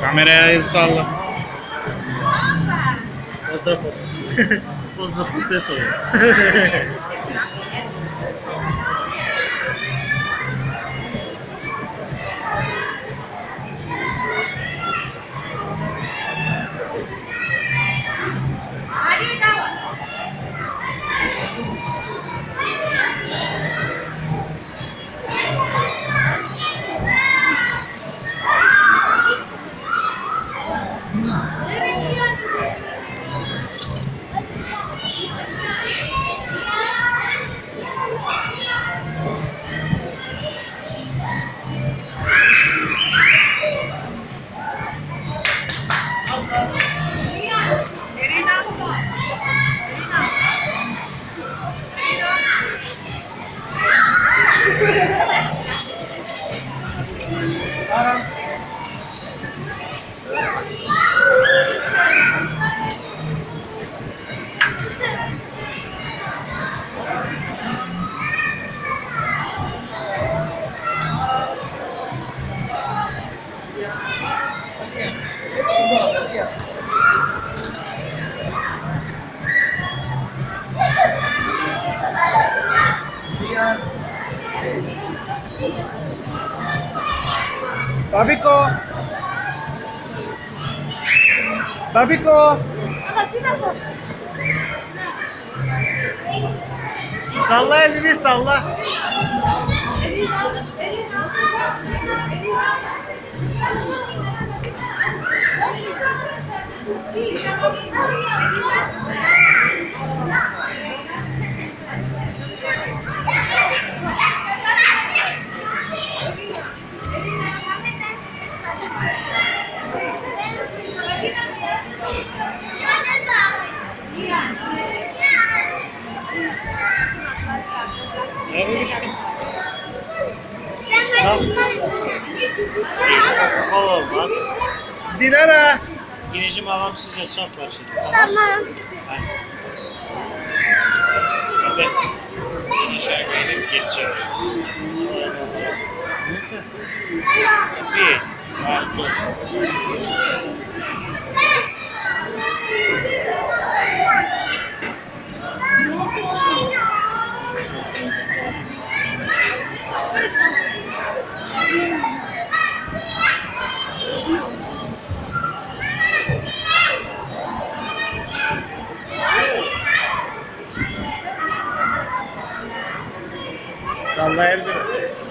Kameraya salla. Pozdrav. Pozdrav, teto. Babi ko. Babi ko. Kasi na Salla elini salla. Ki? Coca-Cola olmaz. Dinara! Ginecim ağam size sat var şimdi. Tamam. Hadi. Hadi. Aşağı gidip geçeceğim. Bir. Farklı. Allah elbiresi. Né?